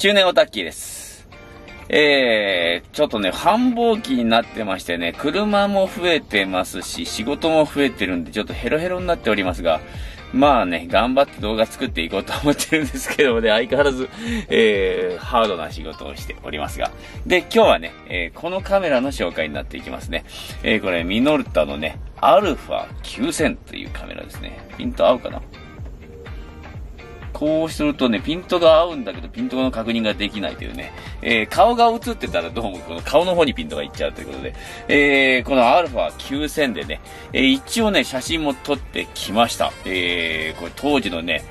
中年オタッキーです。えー、ちょっとね、繁忙期になってましてね、車も増えてますし、仕事も増えてるんで、ちょっとヘロヘロになっておりますが、まあね、頑張って動画作っていこうと思ってるんですけどもね、相変わらず、えー、ハードな仕事をしておりますが。で、今日はね、えー、このカメラの紹介になっていきますね。えー、これ、ミノルタのね、アルファ9000というカメラですね。ピント合うかな？こうするとね、ピントが合うんだけど、ピントの確認ができないというね、えー、顔が映ってたらどうもこの顔の方にピントがいっちゃうということで、えー、この α9000 でね、えー、一応ね、写真も撮ってきました。えー、これ当時のね、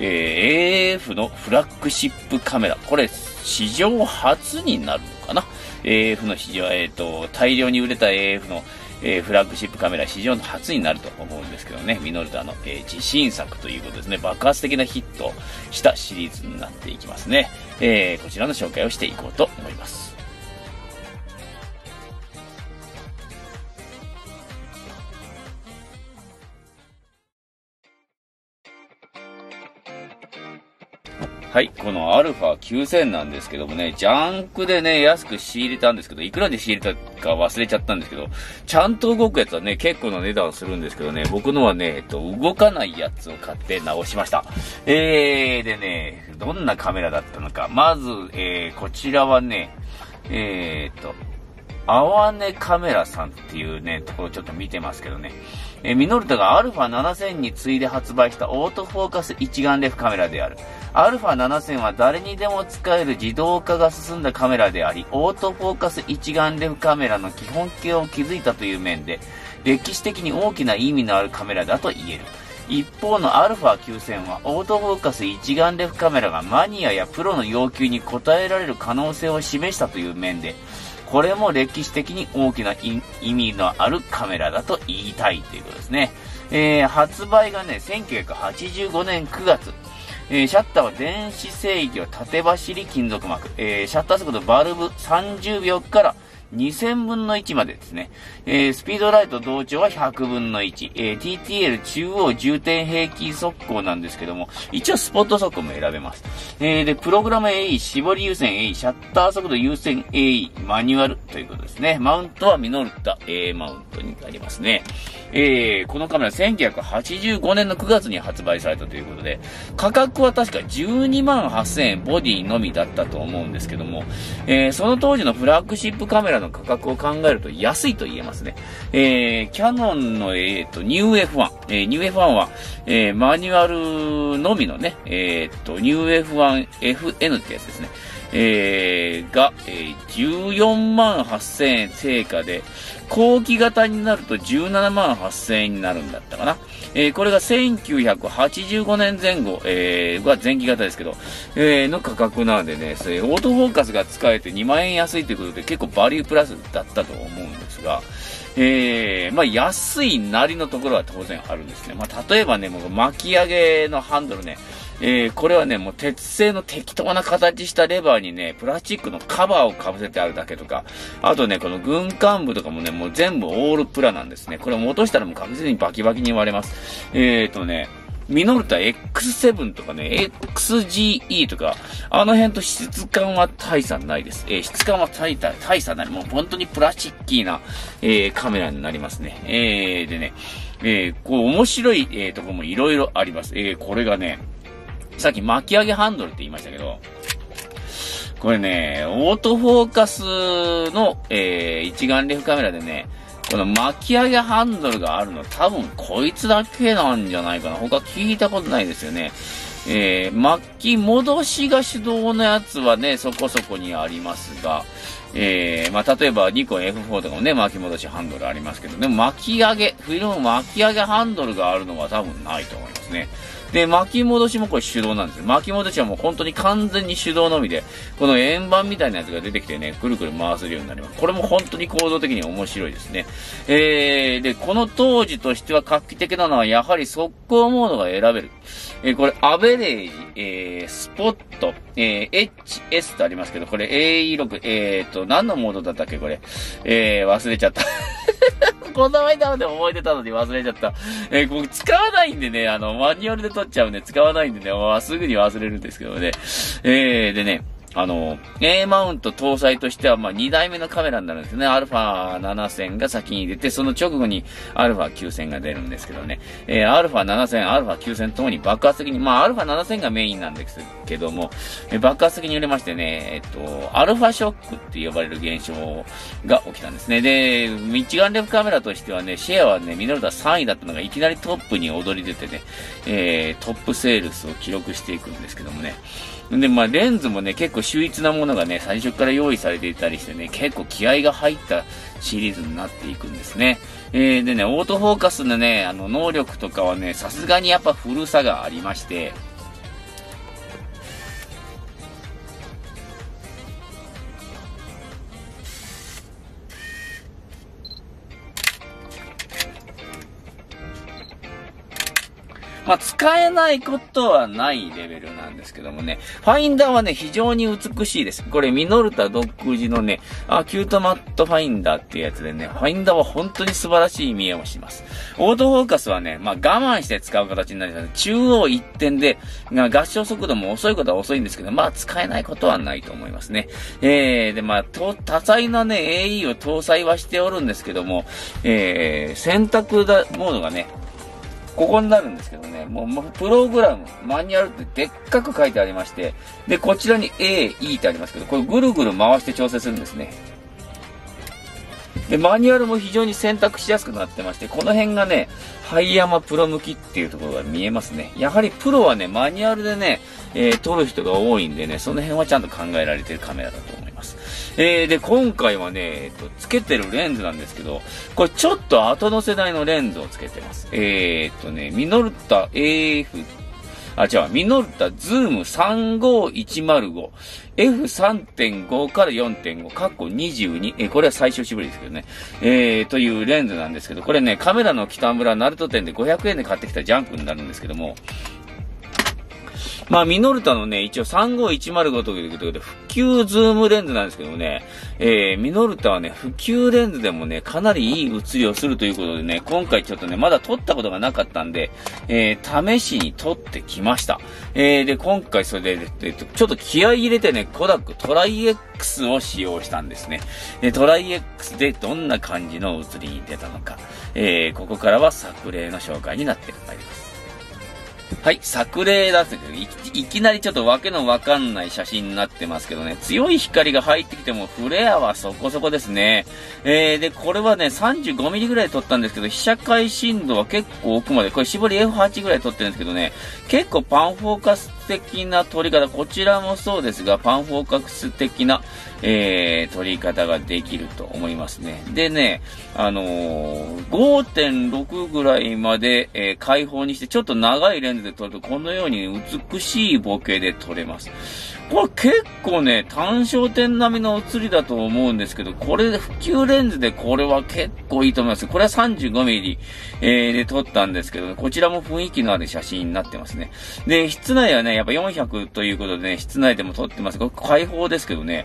えー、AF のフラッグシップカメラ。これ、史上初になるのかな ?AF の史上、えっ、ー、と、大量に売れた AF のえー、フラッグシップカメラ史上の初になると思うんですけどね、ミノルタの、えー、自信作ということですね、爆発的なヒットしたシリーズになっていきますね。えー、こちらの紹介をしていこうと思います。はい、このアルファ9000なんですけどもね、ジャンクでね、安く仕入れたんですけど、いくらで仕入れたか忘れちゃったんですけど、ちゃんと動くやつはね、結構な値段するんですけどね、僕のはね、えっと、動かないやつを買って直しました。えー、でね、どんなカメラだったのか。まず、えー、こちらはね、えー、っと、アワネカメラさんっていうね、ところちょっと見てますけどね。えミノルタが α7000 に次いで発売したオートフォーカス一眼レフカメラである。α7000 は誰にでも使える自動化が進んだカメラであり、オートフォーカス一眼レフカメラの基本形を築いたという面で、歴史的に大きな意味のあるカメラだと言える。一方の α9000 はオートフォーカス一眼レフカメラがマニアやプロの要求に応えられる可能性を示したという面で、 これも歴史的に大きな意味のあるカメラだと言いたいということですね。えー、発売がね、1985年9月。えー、シャッターは電子制御縦走り金属膜。えー、シャッター速度バルブ30秒から2000分の1までですね。えー、スピードライト同調は100分の1。えー、TTL 中央重点平均速攻なんですけども、一応スポット速攻も選べます。えー、で、プログラム AE、絞り優先 AE、シャッター速度優先 AE、マニュアルということですね。マウントはミノルタ A マウントになりますね。えー、このカメラ1985年の9月に発売されたということで、価格は確か12万8000円ボディのみだったと思うんですけども、えー、その当時のフラッグシップカメラの価格を考えると安いと言えますね。えー、キヤノンの、えっ、ー、と、ニュー F1、えー、ニュー F1 は、えー、マニュアルのみのね、えっ、ー、と、ニュー F1FN ってやつですね。えー、が、えー、14万8000円定価で、後期型になると17万8000円になるんだったかな。えー、これが1985年前後、えー、は前期型ですけど、えー、の価格なのでね、それオートフォーカスが使えて2万円安いということで結構バリュープラスだったと思うんですが、えー、まあ安いなりのところは当然あるんですね。まあ例えばね、もう巻き上げのハンドルね、えー、これはね、もう鉄製の適当な形したレバーにね、プラスチックのカバーをかぶせてあるだけとか、あとね、この軍艦部とかもね、もう全部オールプラなんですね。これも落としたらもう確実にバキバキに割れます。えーとね、ミノルタ X7 とかね、XGE とか、あの辺と質感は大差ないです。えー、質感は大差、大差ない。もう本当にプラスチッキーな、えー、カメラになりますね。えー、でね、えー、こう面白い、えー、とこもいろいろあります。えー、これがね、さっき巻き上げハンドルって言いましたけど、これね、オートフォーカスの、えー、一眼レフカメラでね、この巻き上げハンドルがあるの多分こいつだけなんじゃないかな。他聞いたことないですよね。えー、巻き戻しが手動のやつはね、そこそこにありますが、えー、まあ、例えばニコン F4 とかもね、巻き戻しハンドルありますけど、でも巻き上げ、フィルム巻き上げハンドルがあるのは多分ないと思いますね。で、巻き戻しもこれ手動なんですよ。巻き戻しはもう本当に完全に手動のみで、この円盤みたいなやつが出てきてね、くるくる回せるようになります。これも本当に構造的に面白いですね。えー、で、この当時としては画期的なのは、やはり速攻モードが選べる。えー、これ、アベレージ、えー、スポット、えー、HS とありますけど、これ AE6、えーと、何のモードだったっけこれ。えー、忘れちゃった。この間まで覚えてたのに忘れちゃった。えー、僕使わないんでね、あの、マニュアルで取っちゃうんで使わないんでね、すぐに忘れるんですけどね。えー、でね、あの、A マウント搭載としては、まあ、2代目のカメラになるんですね。アルファ7000が先に出て、その直後にアルファ9000が出るんですけどね。えー、アルファ7000、アルファ9000ともに爆発的に、まあ、アルファ7000がメインなんですけども、えー、爆発的に売れましてね、えっと、アルファショックって呼ばれる現象が起きたんですね。で、一眼レフカメラとしてはね、シェアはね、ミノルタ3位だったのがいきなりトップに躍り出てね、えー、トップセールスを記録していくんですけどもね。で、まあ、レンズもね、結構秀逸なものがね、最初から用意されていたりしてね、結構気合が入ったシリーズになっていくんですね。えー、でね、オートフォーカスのね、あの、能力とかはね、さすがにやっぱ古さがありまして、まあ、使えないことはないレベルなんですけどもね、ファインダーはね、非常に美しいです。これ、ミノルタ独自のね、アキュートマットファインダーっていうやつでね、ファインダーは本当に素晴らしい見えをします。オートフォーカスはね、まあ、我慢して使う形になります。中央一点で、合焦速度も遅いことは遅いんですけど、まあ、使えないことはないと思いますね。えー、で、まあ、と、多彩なね、AE を搭載はしておるんですけども、えー、選択だ、モードがね、ここになるんですけどね、もう、プログラム、マニュアルってでっかく書いてありまして、で、こちらに AE ってありますけど、これぐるぐる回して調整するんですね。で、マニュアルも非常に選択しやすくなってまして、この辺がね、ハイアマプロ向きっていうところが見えますね。やはりプロはね、マニュアルでね、えー、撮る人が多いんでね、その辺はちゃんと考えられてるカメラだと思います。えー、で、今回はね、えっと、つけてるレンズなんですけど、これちょっと後の世代のレンズをつけてます。えー、っとね、ミノルタ AF あ、違う、ミノルタズーム35105。F3.5 から4.5、カッコ22、えこれは最小絞りですけどね。えー、というレンズなんですけど、これね、カメラのキタムラ鳴門店で500円で買ってきたジャンクになるんですけども、まあ、ミノルタのね、一応35105ということで、普及ズームレンズなんですけどもね、えー、ミノルタはね、普及レンズでもね、かなりいい写りをするということでね、今回ちょっとね、まだ撮ったことがなかったんで、えー、試しに撮ってきました。えー、で、今回それで、えっと、ちょっと気合入れてね、コダックトライ X を使用したんですね。で、トライ X でどんな感じの写りに出たのか、えー、ここからは作例の紹介になってまいります。はい、作例だっていいきなりちょっとわけのわかんない写真になってますけどね、強い光が入ってきてもフレアはそこそこですね。えー、で、これはね、35ミリぐらい撮ったんですけど、被写界深度は結構奥まで、これ絞り F8 ぐらい撮ってるんですけどね、結構パンフォーカス的な取り方、こちらもそうですが、パンフォーカス的な、えー、取り方ができると思いますね。でね、あのー、5.6ぐらいまで、えー、開放にして、ちょっと長いレンズで撮ると、このように美しいボケで撮れます。これ結構ね、単焦点並みの写りだと思うんですけど、これ普及レンズでこれは結構いいと思います。これは 35mm、えー、で撮ったんですけど、こちらも雰囲気のある写真になってますね。で、室内はね、やっぱ400ということでね、室内でも撮ってます。これ開放ですけどね、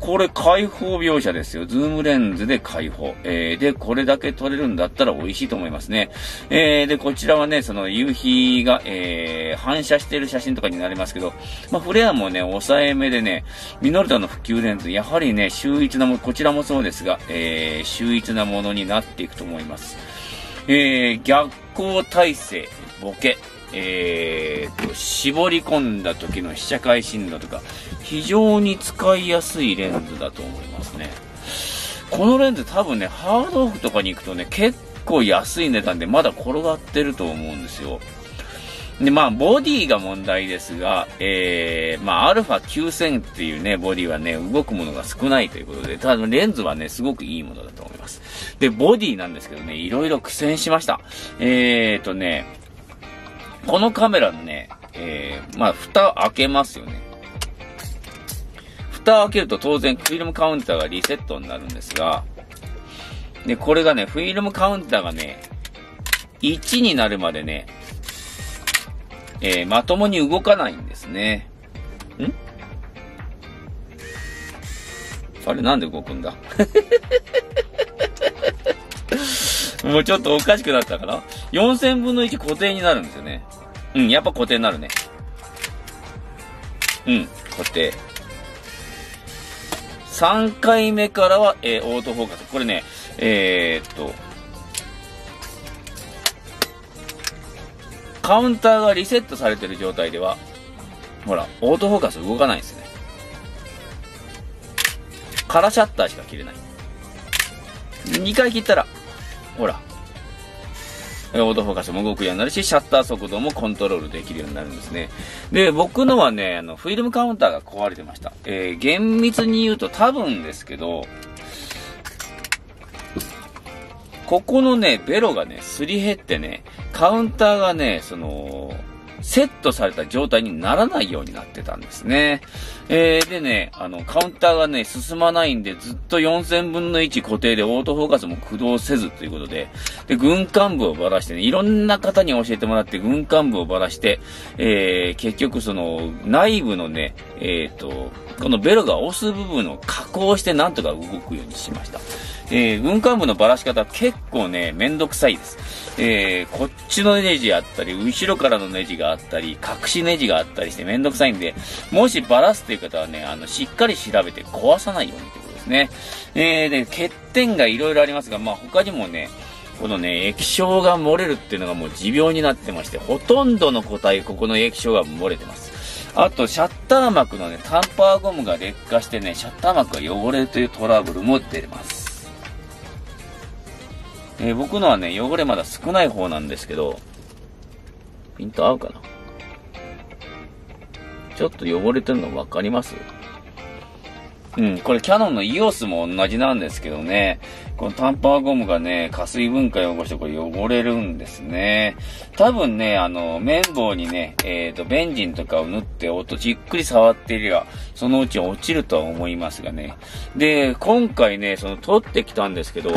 これ開放描写ですよ。ズームレンズで開放。えー、で、これだけ撮れるんだったら美味しいと思いますね。えー、で、こちらはね、その夕日が、えー、反射している写真とかになりますけど、まあ、フレアもね、抑えめでね、ミノルタの普及レンズ、やはりね、秀逸なも、こちらもそうですが、えー、秀逸なものになっていくと思います。えー、逆光体制、ボケ、えーと、絞り込んだ時の被写界深度とか、非常に使いやすいレンズだと思いますね。このレンズ多分ね、ハードオフとかに行くとね、結構安い値段でまだ転がってると思うんですよ。で、まあ、ボディが問題ですが、えー、まあ、アルファ9000っていうね、ボディはね、動くものが少ないということで、ただレンズはね、すごくいいものだと思います。で、ボディなんですけどね、いろいろ苦戦しました。えーとね、このカメラのね、えー、まあ、蓋開けますよね。蓋開けると当然フィルムカウンターがリセットになるんですが、で、これがね、フィルムカウンターがね、1になるまでね、えー、まともに動かないんですね。ん？あれなんで動くんだ？もうちょっとおかしくなったかな ?4000 分の1固定になるんですよね。うん、やっぱ固定になるね。うん、固定。3回目からは、えー、オートフォーカス。これね、えー、っと、カウンターがリセットされてる状態では、ほら、オートフォーカス動かないんですね。カラシャッターしか切れない。2回切ったら、ほら、オートフォーカスも動くようになるし、シャッター速度もコントロールできるようになるんですね。で、僕のはね、あの、フィルムカウンターが壊れてました。えー、厳密に言うと多分ですけど、ここのね、ベロがね、すり減ってね、カウンターがね、その、セットされた状態にならないようになってたんですね。えー、でね、あの、カウンターがね、進まないんで、ずっと4000分の1固定でオートフォーカスも駆動せずということで、で、軍艦部をばらしてね、いろんな方に教えてもらって軍艦部をばらして、えー、結局その、内部のね、えっ、ー、と、このベロが押す部分を加工してなんとか動くようにしました。えー、軍艦部のばらし方結構ね、めんどくさいです。えー、こっちのネジあったり、後ろからのネジがあったり、隠しネジがあったりしてめんどくさいんで、もしバラすという方はね、あの、しっかり調べて壊さないようにということですね。えー、で、欠点がいろいろありますが、まあ、他にもね、このね、液晶が漏れるっていうのがもう持病になってまして、ほとんどの個体、ここの液晶が漏れてます。あと、シャッター膜のね、タンパーゴムが劣化してね、シャッター膜が汚れるというトラブルも出ます。えー、僕のはね、汚れまだ少ない方なんですけど、ピント合うかな？ちょっと汚れてるの分かります？うん、これキャノンの EOS も同じなんですけどね、このタンパーゴムがね、加水分解を起こしてこれ汚れるんですね。多分ね、あの、綿棒にね、えっ、ー、と、ベンジンとかを塗って音じっくり触っていれば、そのうち落ちるとは思いますがね。で、今回ね、その、取ってきたんですけど、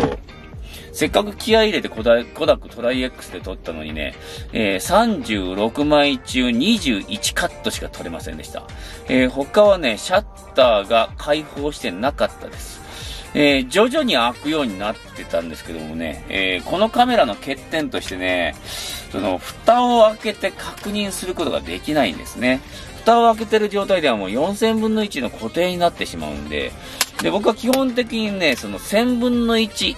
せっかく気合入れてコダコダックトライ X で撮ったのにね、えー、36枚中21カットしか撮れませんでした。えー、他はね、シャッターが開放してなかったです。えー、徐々に開くようになってたんですけどもね、えー、このカメラの欠点としてね、その、蓋を開けて確認することができないんですね。蓋を開けてる状態ではもう4000分の1の固定になってしまうんで、で、僕は基本的にね、その1000分の1、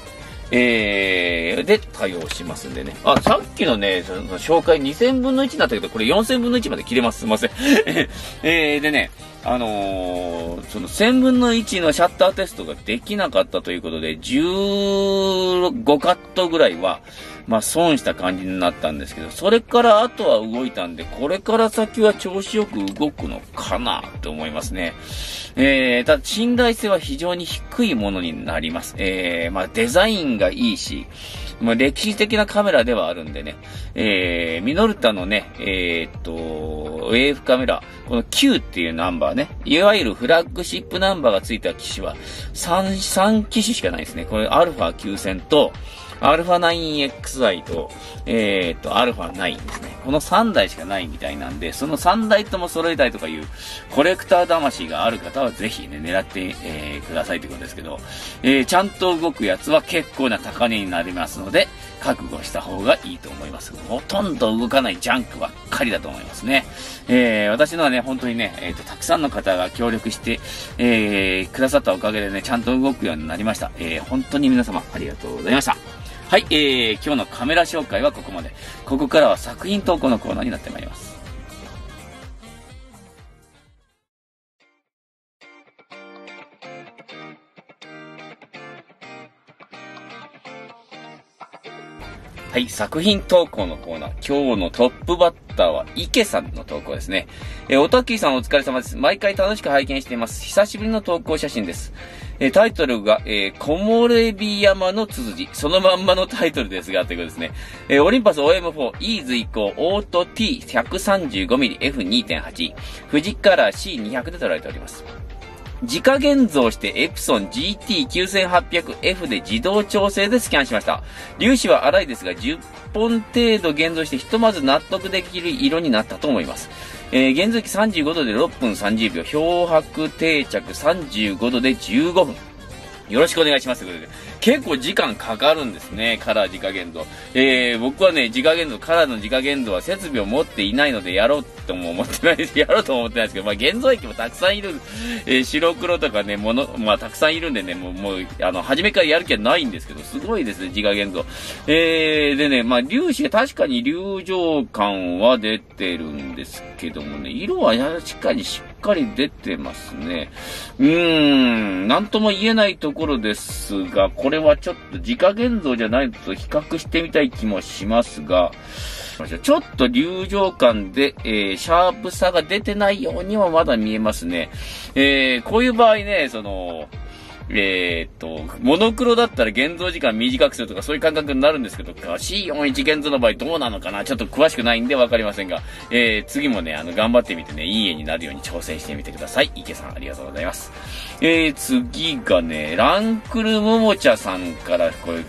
えー、で対応しますんでね。あ、さっきのね、その紹介2000分の1になったけど、これ4000分の1まで切れます。すいません。えー、でね、あのー、その1000分の1のシャッターテストができなかったということで、15カットぐらいは、まあ損した感じになったんですけど、それからあとは動いたんで、これから先は調子よく動くのかなと思いますね。えー、ただ信頼性は非常に低いものになります。えー、まあデザインがいいし、まあ歴史的なカメラではあるんでね、えー、ミノルタのね、えー、っと、ウェーブカメラ、この9っていうナンバーね、いわゆるフラッグシップナンバーがついた機種は3、3機種しかないですね。これアルファ9000と、α9XI と、えー、っと、α9 ですね。この3台しかないみたいなんで、その3台とも揃えたいとかいう、コレクター魂がある方はぜひね、狙って、えー、くださいということですけど、えー、ちゃんと動くやつは結構な高値になりますので、覚悟した方がいいと思います。ほとんど動かないジャンクばっかりだと思いますね。えー、私のはね、本当にね、えっ、ー、と、たくさんの方が協力して、えー、くださったおかげでね、ちゃんと動くようになりました。えー、本当に皆様ありがとうございました。はい、えー、今日のカメラ紹介はここまで。ここからは作品投稿のコーナーになってまいります。はい、作品投稿のコーナー。今日のトップバッターは、池さんの投稿ですね。えー、おたきさんお疲れ様です。毎回楽しく拝見しています。久しぶりの投稿写真です。え、タイトルが、えー、木漏れ日山のつづじ。そのまんまのタイトルですが、ということですね。えー、オリンパス OM4、イーズ以降、オート T135mm F2.8、富士カラー C200 で捉えております。自家現像してエプソン GT9800F で自動調整でスキャンしました。粒子は粗いですが10本程度現像してひとまず納得できる色になったと思います。えー、現在35度で6分30秒、漂白定着35度で15分。よろしくお願いします。結構時間かかるんですね、カラー自家現像。えー、僕はね、自家現像、カラーの自家現像は設備を持っていないのでやろうとも思ってないです。やろうとも思ってないですけど、まあ現像液もたくさんいる、えー、白黒とかね、もの、まあたくさんいるんでね、もう、もう、あの、初めからやる気はないんですけど、すごいですね、自家現像。えー、でね、まあ粒子が確かに流浄感は出てるんですけどもね、色は確かにしっかり出てますね。うーん、なんとも言えないところですが、これはちょっと自家現像じゃないと比較してみたい気もしますが、ちょっと流浄感で、えー、シャープさが出てないようにはまだ見えますね。えー、こういう場合ね、その、えー、っと、モノクロだったら現像時間短くするとかそういう感覚になるんですけど、C41 現像の場合どうなのかな？ちょっと詳しくないんでわかりませんが、えー、次もね、あの、頑張ってみてね、いい絵になるように挑戦してみてください。池さん、ありがとうございます。えー、次がね、ランクルももちゃさんから、これ、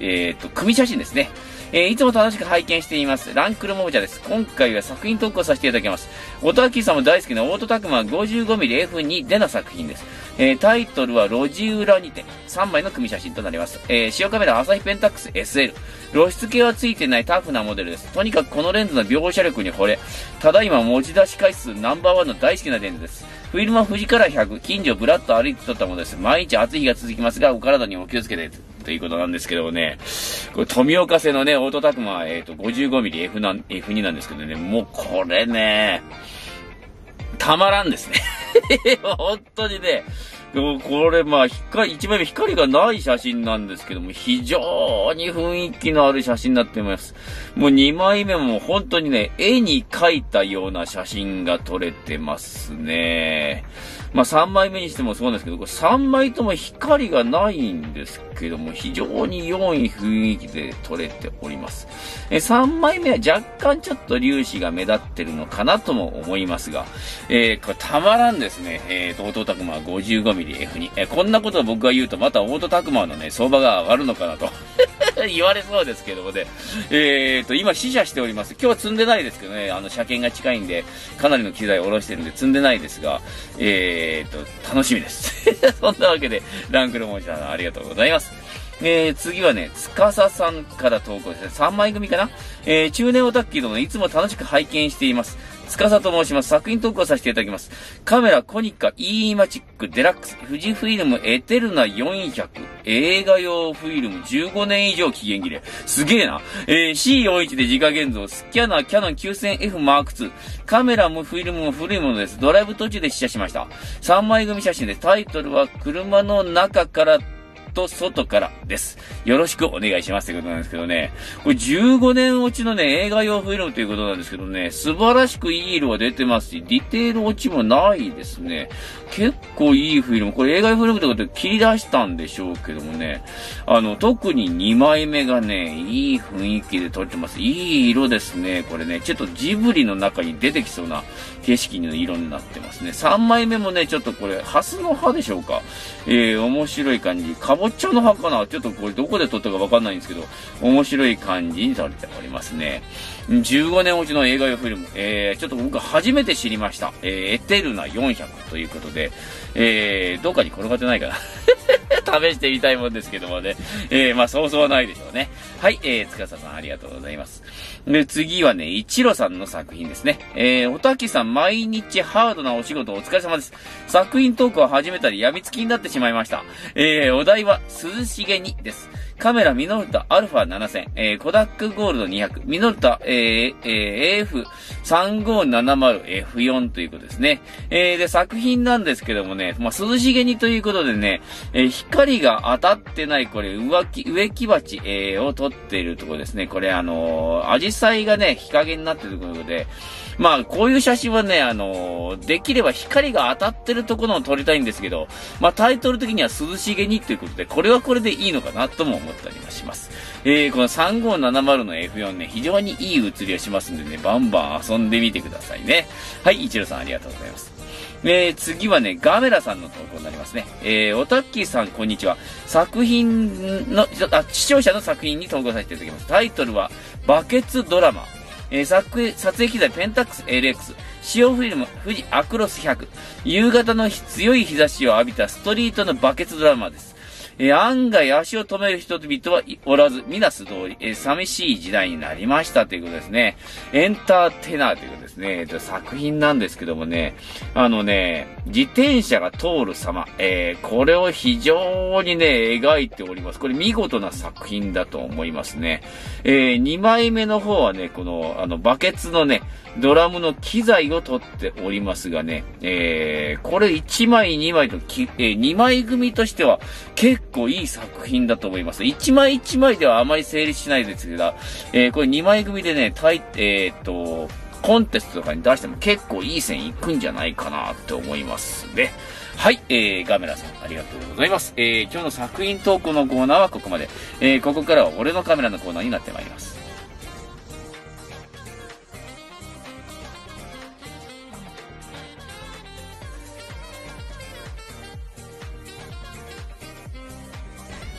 えー、っと、組写真ですね。えー、いつも楽しく拝見しています。ランクルモブチャです。今回は作品投稿させていただきます。オタキさんも大好きなオートタクマ 55mmF2 での作品です。えー、タイトルは路地裏にて3枚の組写真となります。えー、使用カメラ朝日ペンタックス SL。露出系はついてないタフなモデルです。とにかくこのレンズの描写力に惚れ、ただいま持ち出し回数ナンバーワンの大好きなレンズです。フィルムは富士から100、近所ぶらっと歩いて撮ったものです。毎日暑い日が続きますが、お体にお気をつけて。ということなんですけどもね、これ富岡製のね、オートタクマ、えっ、ー、と、55mm F2 なんですけどね、もうこれね、たまらんですね。本当にね、これまあ光、一枚目光がない写真なんですけども、非常に雰囲気のある写真になってます。もう二枚目も本当にね、絵に描いたような写真が撮れてますね。まあ3枚目にしてもそうなんですけど、これ3枚とも光がないんですけども、非常に良い雰囲気で撮れております。え3枚目は若干ちょっと粒子が目立ってるのかなとも思いますが、えー、これたまらんですね。えーと、オートタクマ 55mmF2。えー、こんなことを僕が言うとまたオートタクマのね、相場が上がるのかなと言われそうですけどもね。えーと、今試写しております。今日は積んでないですけどね、あの車検が近いんで、かなりの機材を下ろしてるんで積んでないですが、えーと、楽しみです。そんなわけで、ランクルモンシャーありがとうございます。えー、次はね、つかささんから投稿ですね。3枚組かなえー、中年オタッキーのいつも楽しく拝見しています。つかさと申します。作品投稿させていただきます。カメラコニカ E マチックデラックス富士フィルムエテルナ400映画用フィルム15年以上期限切れ。すげえな。えー、C41 で自家現像。スキャナーキャノン 9000F マーク2。カメラもフィルムも古いものです。ドライブ途中で試写しました。3枚組写真で。タイトルは車の中からと外からです。よろしくお願いしますということなんですけどね。これ15年落ちのね、映画用フィルムということなんですけどね、素晴らしくいい色が出てますし、ディテール落ちもないですね。結構いいフィルム。これ映画用フィルムとで切り出したんでしょうけどもね、あの、特に2枚目がね、いい雰囲気で撮れてます。いい色ですね。これね、ちょっとジブリの中に出てきそうな景色の色になってますね。3枚目もね、ちょっとこれ、ハスの葉でしょうか。えー、面白い感じ。かぼちゃの葉かな？ちょっとこれどこで撮ったかわかんないんですけど、面白い感じに撮れておりますね。15年落ちの映画用フィルム。えー、ちょっと僕初めて知りました。えー、エテルナ400ということで、えー、どっかに転がってないかな 試してみたいもんですけどもね。えー、まあ、そうそうはないでしょうね。はい、えー、つかささんありがとうございます。で、次はね、一路さんの作品ですね。えー、おたきさん、毎日ハードなお仕事お疲れ様です。作品トークを始めたり、病みつきになってしまいました。えー、お題は、涼しげにです。カメラミノルタアルファ7000、えー、コダックゴールド200、ミノルタ、えー、えー、AF3570F4 ということですね。えー、で、作品なんですけどもね、まあ、涼しげにということでね、えー、光が当たってない、これ、植木、植木鉢、えー、を撮っているところですね。これ、あのー、アジサイがね、日陰になっているというころで、まあ、こういう写真はね、あの、できれば光が当たってるところを撮りたいんですけど、まあ、タイトル的には涼しげにっていうことで、これはこれでいいのかなとも思ったりもします。えー、この3570の F4 ね、非常にいい写りをしますんでね、バンバン遊んでみてくださいね。はい、一郎さんありがとうございます。えー、次はね、ガメラさんの投稿になりますね。えー、おたっきーさん、こんにちは。作品の、あ、視聴者の作品に投稿させていただきます。タイトルは、バケツドラマ。えー、撮影、撮影機材ペンタックス LX、使用フィルム富士アクロス100、夕方の強い日差しを浴びたストリートのバケツドラマです。え、案外足を止める人々はおらず、皆素通り、え、寂しい時代になりましたということですね。エンターテイナーということですね。えー、作品なんですけどもね、あのね、自転車が通る様、えー、これを非常にね、描いております。これ見事な作品だと思いますね。えー、2枚目の方はね、この、あの、バケツのね、ドラムの機材を取っておりますがね、えー、これ1枚2枚とき、えー、2枚組としては結構いい作品だと思います。1枚1枚ではあまり成立しないですけど、えー、これ2枚組でね、たい、えー、っと、コンテストとかに出しても結構いい線いくんじゃないかなって思いますね。はい、えー、ガメラさん、ありがとうございます。えー、今日の作品投稿のコーナーはここまで。えー、ここからは俺のカメラのコーナーになってまいります。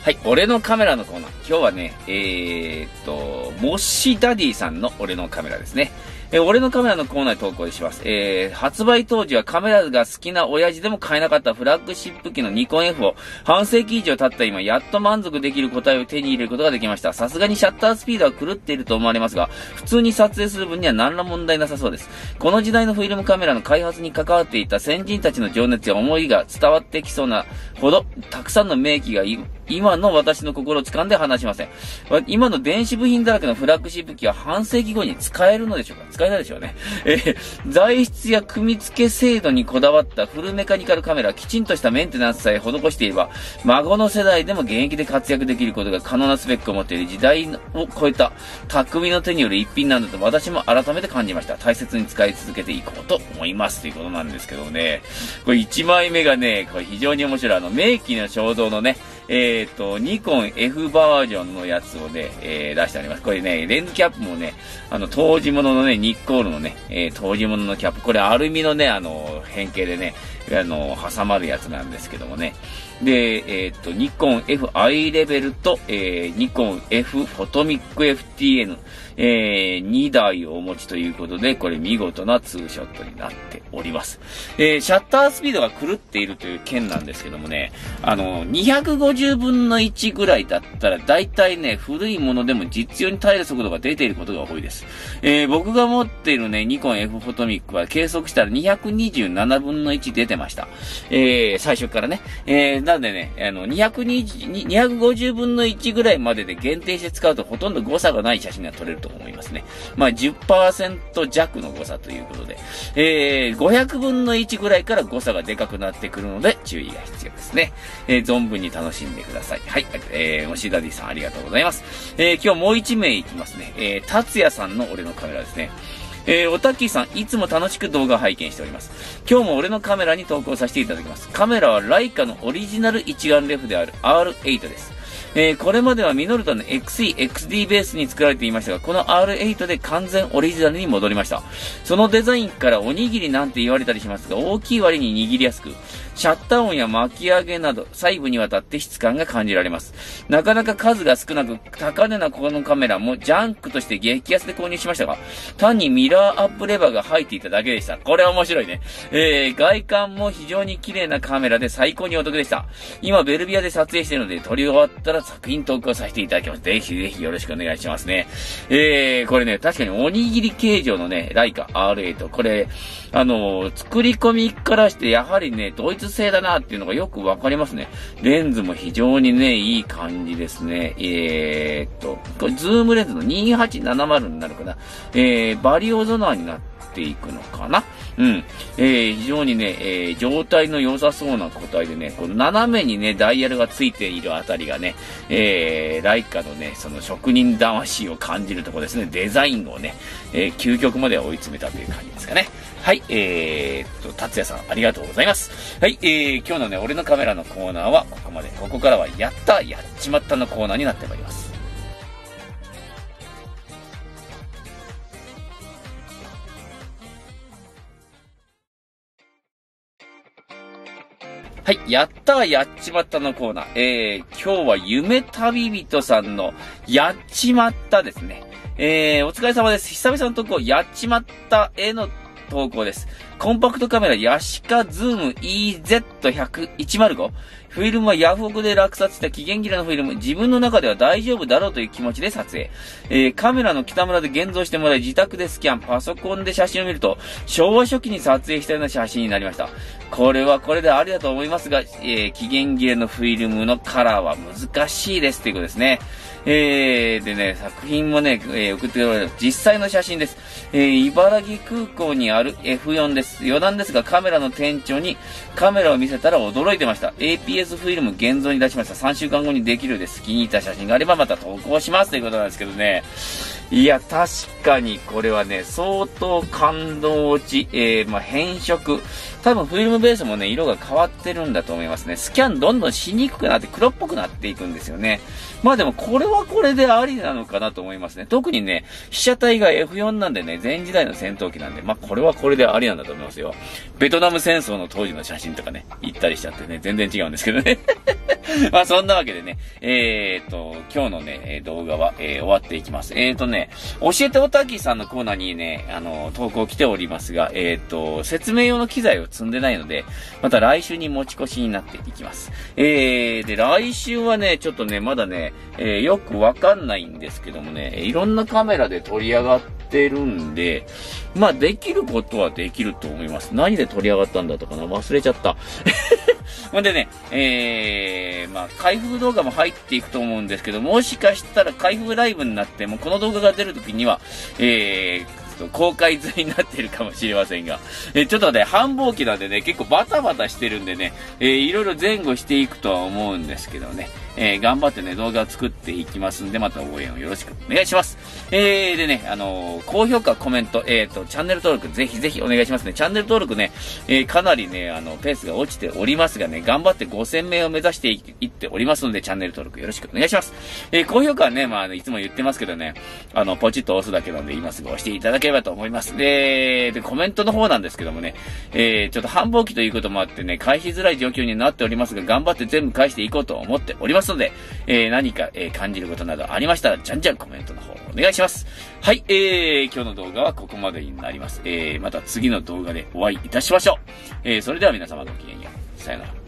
はい、俺のカメラのコーナー。今日はね、えー、っと、モッシダディさんの俺のカメラですね。えー、俺のカメラのコーナーに投稿します。えー、発売当時はカメラが好きな親父でも買えなかったフラッグシップ機のニコン F を半世紀以上経った今、やっと満足できる答えを手に入れることができました。さすがにシャッタースピードは狂っていると思われますが、普通に撮影する分には何ら問題なさそうです。この時代のフィルムカメラの開発に関わっていた先人たちの情熱や思いが伝わってきそうなほど、たくさんの名機が今の私の心を掴んで話しません。今の電子部品だらけのフラッグシップ機は半世紀後に使えるのでしょうか？使えないでしょうね。えー、材質や組み付け精度にこだわったフルメカニカルカメラ、きちんとしたメンテナンスさえ施していれば、孫の世代でも現役で活躍できることが可能なスペックを持っている時代を超えた匠の手による一品なんだと私も改めて感じました。大切に使い続けていこうと思います。ということなんですけどね。これ1枚目がね、これ非常に面白い。あの、名機の肖像のね、えっ、ー、と、ニコン F バージョンのやつをね、えー、出してあります。これね、レンズキャップもね、あの、当時物のね、ニッコールのね、えー、当時物のキャップ、これアルミのね、あの、変形でね、あの、挟まるやつなんですけどもね。で、えっ、ー、と、ニコン F i レベルと、えー、ニコン F フォトミック FTN、えー、2台をお持ちということで、これ見事なツーショットになっております。えー、シャッタースピードが狂っているという件なんですけどもね、あの、250分の1ぐらいだったら、だいたいね、古いものでも実用に耐える速度が出ていることが多いです。えー、僕が持っているね、ニコン F フォトミックは計測したら227分の1出てました。えー、最初からね。えー、なんでね、あの、220、250分の1ぐらいまでで限定して使うとほとんど誤差がない写真が撮れると思いますね。まあ10%弱の誤差ということで、えー、500分の1ぐらいから誤差がでかくなってくるので注意が必要ですね。えー、存分に楽しんでください。はい。えー、もしダディさんありがとうございます。えー、今日もう1名いきますね。えー、達也さんの俺のカメラですね。えー、おたきさん、いつも楽しく動画拝見しております。今日も俺のカメラに投稿させていただきます。カメラはライカのオリジナル一眼レフである R8 です。えー、これまではミノルタの XE、XD ベースに作られていましたが、この R8 で完全オリジナルに戻りました。そのデザインからおにぎりなんて言われたりしますが、大きい割に握りやすく、シャッター音や巻き上げなど、細部にわたって質感が感じられます。なかなか数が少なく、高値なこのカメラもジャンクとして激安で購入しましたが、単にミラーアップレバーが入っていただけでした。これは面白いね。えー、外観も非常に綺麗なカメラで最高にお得でした。今、ベルビアで撮影しているので、撮り終わったら作品投稿させていただきます。ぜひぜひよろしくお願いしますね。えー、これね、確かにおにぎり形状のね、ライカ R8。これ、あのー、作り込みからしてやはりね、ドイツ製だなっていうのがよくわかりますね。レンズも非常にね、いい感じですね。えー、っと、これズームレンズの2870になるかな。えー、バリオゾナーになってていくのかな？うん。えー、非常にね、えー、状態の良さそうな個体でね、この斜めにね、ダイヤルがついているあたりがね、えー、ライカのね、その職人魂を感じるとこですね。デザインをね、えー、究極まで追い詰めたという感じですかね。はい、えー、と、達也さん、ありがとうございます。はい、えー、今日のね、俺のカメラのコーナーはここまで。ここからは、やった、やっちまったのコーナーになってまいります。はい、やったやっちまったのコーナー。えー、今日は夢旅人さんのやっちまったですね。えー、お疲れ様です。久々の投稿、やっちまった絵の投稿です。コンパクトカメラヤシカズーム EZ105。フィルムはヤフオクで落札した期限切れのフィルム。自分の中では大丈夫だろうという気持ちで撮影。えー、カメラの北村で現像してもらい、自宅でスキャン、パソコンで写真を見ると、昭和初期に撮影したような写真になりました。これはこれでありだと思いますが、えー、期限切れのフィルムのカラーは難しいですということですね。えー、でね、作品もね、えー、送ってくれる実際の写真です。えー、茨城空港にある F4 です。余談ですが、カメラの店長にカメラを見せたら驚いてました。APS フィルム現像に出しました。3週間後にできるです。気に入った写真があればまた投稿しますということなんですけどね。いや、確かにこれはね、相当感動落ち、えー、まあ、変色。多分フィルムベースもね、色が変わってるんだと思いますね。スキャンどんどんしにくくなって黒っぽくなっていくんですよね。まあでもこれはこれでありなのかなと思いますね。特にね、被写体が F4 なんでね、前時代の戦闘機なんで、まあこれはこれでありなんだと思いますよ。ベトナム戦争の当時の写真とかね、行ったりしちゃってね、全然違うんですけどね。まあそんなわけでね、えー、っと、今日のね、動画は、えー、終わっていきます。えー、っとね、教えておたきさんのコーナーにね、あの、投稿来ておりますが、えー、っと、説明用の機材を積んでないので、また来週に持ち越しになっていきます。えー、で、来週はね、ちょっとね、まだね、えー、よくわかんないんですけどもね、いろんなカメラで取り上がってるんで、まあ、できることはできると思います。何で取り上がったんだとかな忘れちゃった。ほんでね、えー、まあ、開封動画も入っていくと思うんですけど、もしかしたら開封ライブになっても、この動画が出るときには、えー、公開済みになってるかもしれませんが、えちょっとね、繁忙期なんでね、結構バタバタしてるんでね、えー、いろいろ前後していくとは思うんですけどね、えー、頑張ってね、動画を作っていきますんで、また応援をよろしくお願いします。えー、でね、あのー、高評価、コメント、えっ、ー、と、チャンネル登録、ぜひぜひお願いしますね。チャンネル登録ね、えー、かなりね、あの、ペースが落ちておりますがね、頑張って5000名を目指していっておりますので、チャンネル登録よろしくお願いします。えー、高評価はね、まあ、いつも言ってますけどね、あの、ポチッと押すだけなんで、今すぐ押していただければと思います。で、で、コメントの方なんですけどもね、えー、ちょっと繁忙期ということもあってね、返しづらい状況になっておりますが、頑張って全部返していこうと思っておりますので、えーえー、何か、えー、感じることなどありましたら、じゃんじゃんコメントの方お願いします。はい、えー、今日の動画はここまでになります。えー、また次の動画でお会いいたしましょう。えー、それでは皆様ごきげんよう。さよなら。